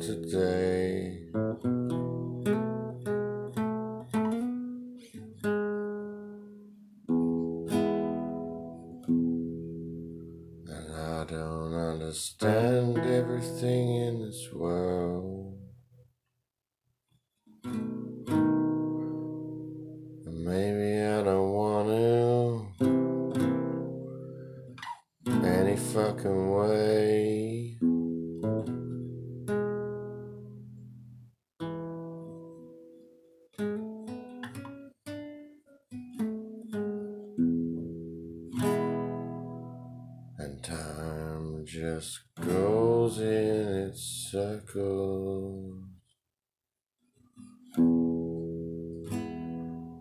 today. And I don't understand everything in this world. And time just goes in its circles.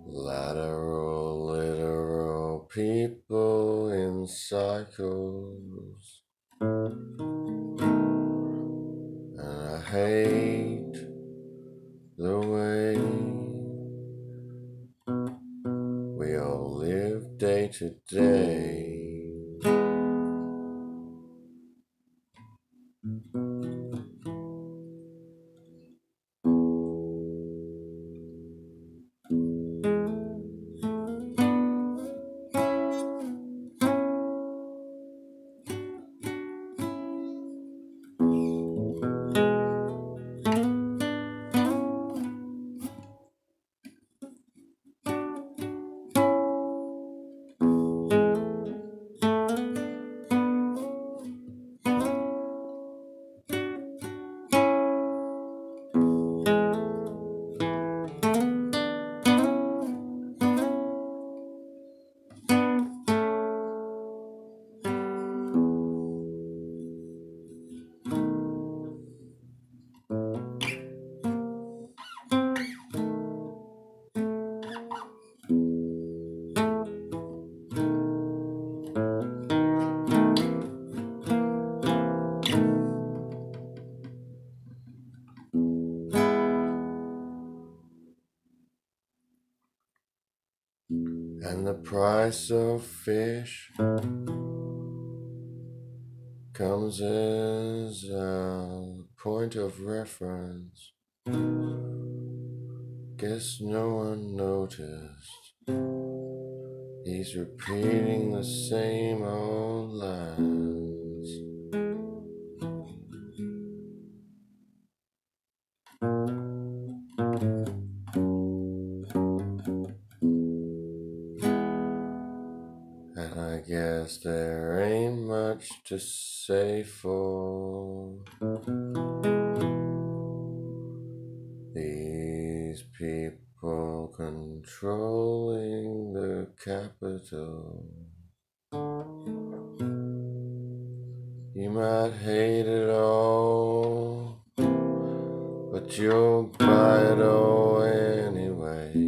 Lateral, literal people in cycles. And I hate the way we all live day to day. Price of fish comes as a point of reference. Guess no one noticed. He's repeating the same old lines. And Guess there ain't much to say for these people controlling the capital. You might hate it all, but you'll buy it all anyway.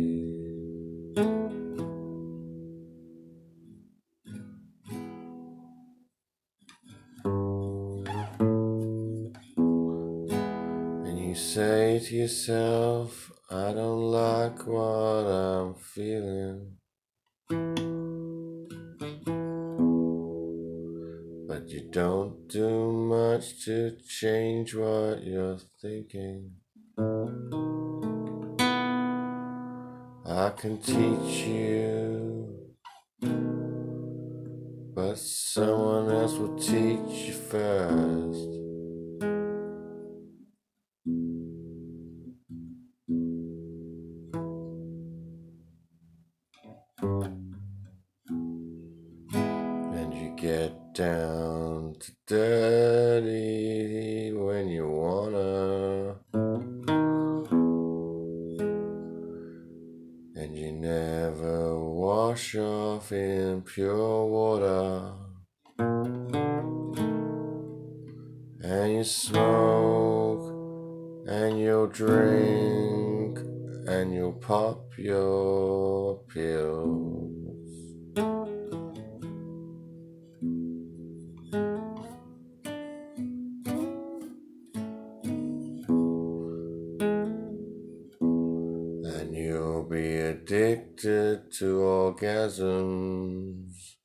Say to yourself, I don't like what I'm feeling. But you don't do much to change what you're thinking. I can teach you, but someone else will teach you first. Get down to dirty when you wanna. And you never wash off in pure water. And you smoke and you'll drink and you'll pop your pills. Addicted to orgasms.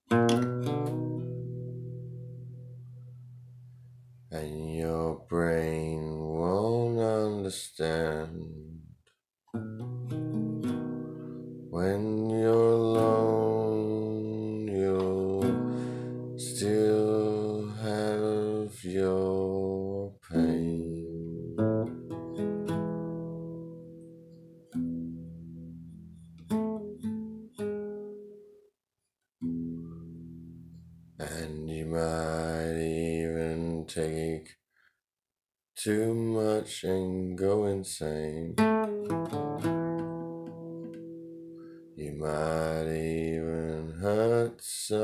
And your brain won't understand when too much and go insane. You might even hurt somebody.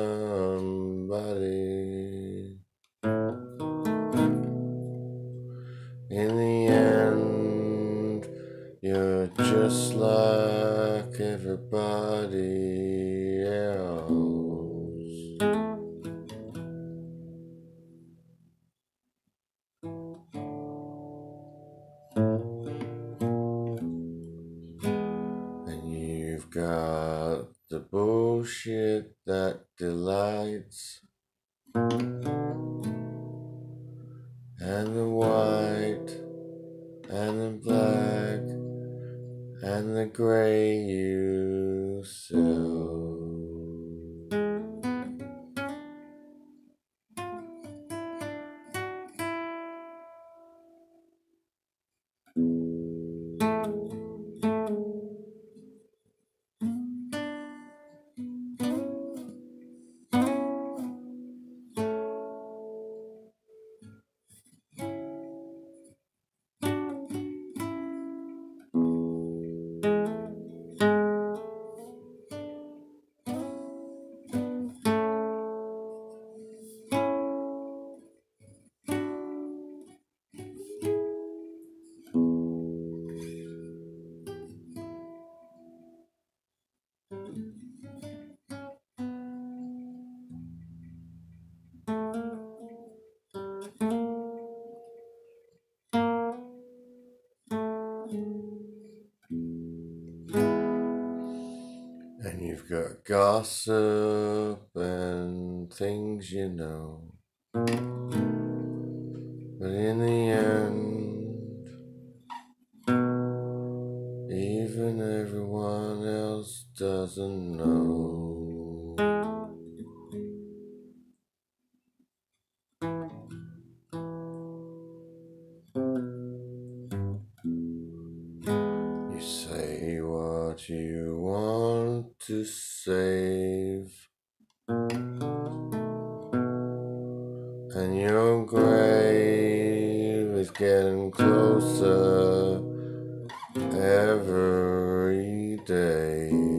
In the end, you're just like everybody that delights. And the white and the black and the gray you sell. And you've got gossip and things you know. But in the end, even everyone else doesn't know. you want to save. And your grave is getting closer every day.